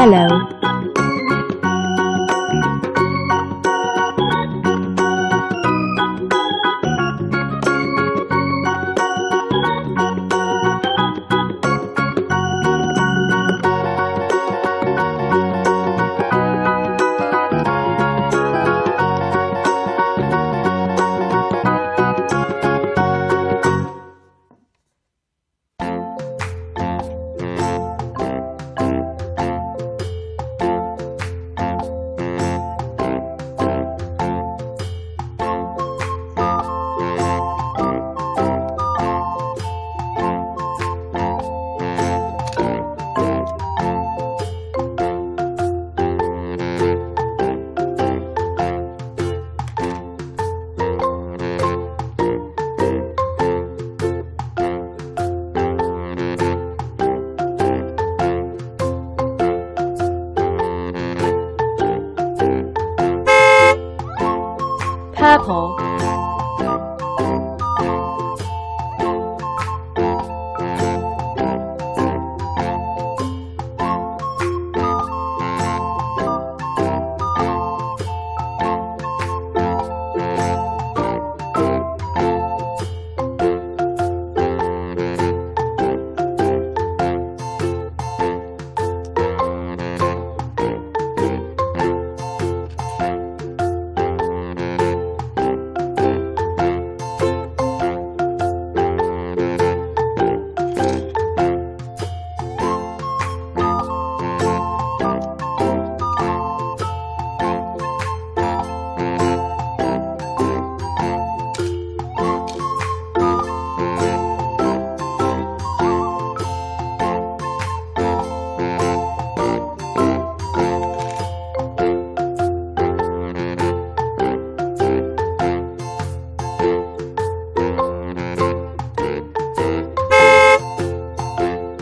yellow purple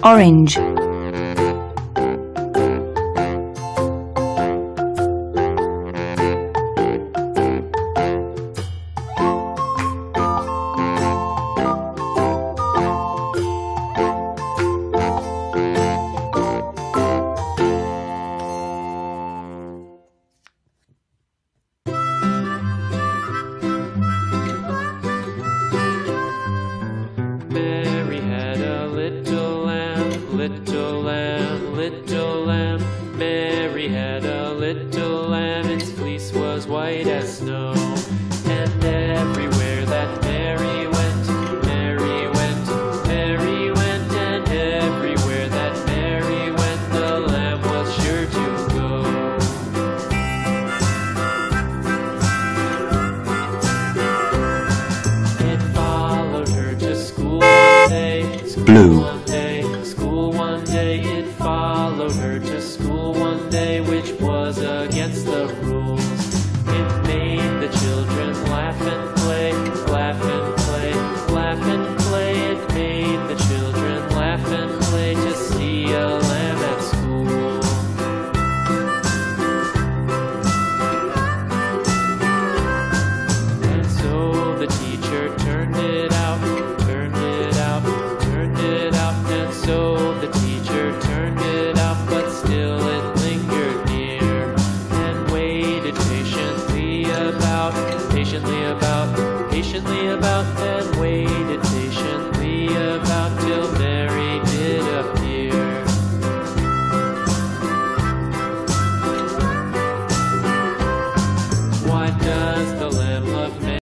orange his fleece was white as snow. And everywhere that Mary went, Mary went, Mary went, and everywhere that Mary went, the lamb was sure to go. It followed her to school one day, school Blue. one day, school one day, it followed her to school.